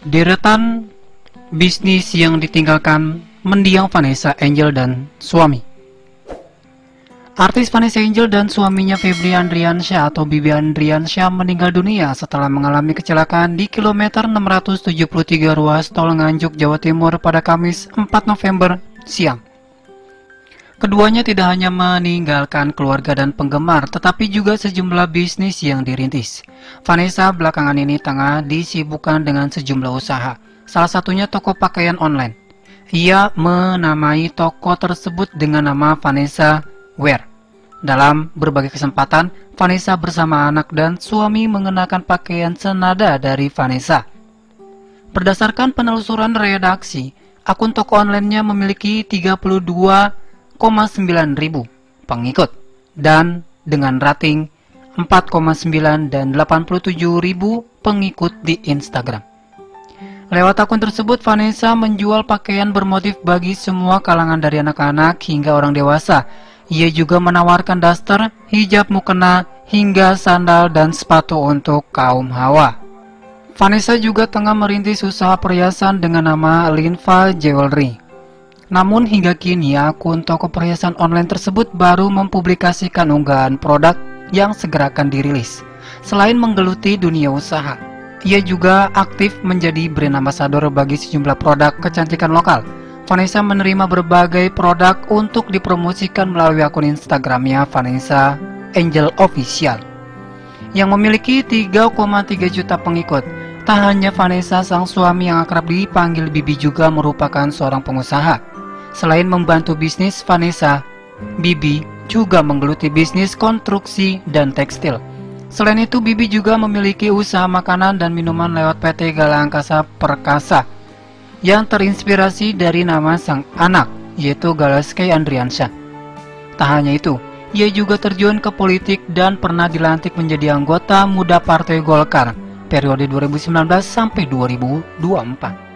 Deretan bisnis yang ditinggalkan mendiang Vanessa Angel dan suami. Artis Vanessa Angel dan suaminya Febri Andriansyah atau Bibi Andriansyah meninggal dunia setelah mengalami kecelakaan di kilometer 673 ruas tol Nganjuk, Jawa Timur pada Kamis 4 November siang. Keduanya tidak hanya meninggalkan keluarga dan penggemar, tetapi juga sejumlah bisnis yang dirintis. Vanessa belakangan ini tengah disibukkan dengan sejumlah usaha, salah satunya toko pakaian online. Ia menamai toko tersebut dengan nama Vanessa Wear. Dalam berbagai kesempatan, Vanessa bersama anak dan suami mengenakan pakaian senada dari Vanessa. Berdasarkan penelusuran redaksi, akun toko online-nya memiliki 32,9 ribu pengikut dan dengan rating 4,9 dan 87 ribu pengikut di Instagram. Lewat akun tersebut, Vanessa menjual pakaian bermotif bagi semua kalangan dari anak-anak hingga orang dewasa. Ia juga menawarkan daster, hijab mukena, hingga sandal dan sepatu untuk kaum hawa. Vanessa juga tengah merintis usaha perhiasan dengan nama Linva Jewelry. Namun hingga kini akun toko perhiasan online tersebut baru mempublikasikan unggahan produk yang segera akan dirilis. Selain menggeluti dunia usaha, ia juga aktif menjadi brand ambassador bagi sejumlah produk kecantikan lokal. Vanessa menerima berbagai produk untuk dipromosikan melalui akun Instagramnya Vanessa Angel Official yang memiliki 3,3 juta pengikut. Tak hanya Vanessa, sang suami yang akrab dipanggil Bibi juga merupakan seorang pengusaha. Selain membantu bisnis Vanessa, Bibi juga menggeluti bisnis konstruksi dan tekstil. Selain itu, Bibi juga memiliki usaha makanan dan minuman lewat PT Gala Angkasa Perkasa yang terinspirasi dari nama sang anak, yaitu Galaskei Andriansyah. Tak hanya itu, ia juga terjun ke politik dan pernah dilantik menjadi anggota muda Partai Golkar periode 2019 sampai 2024.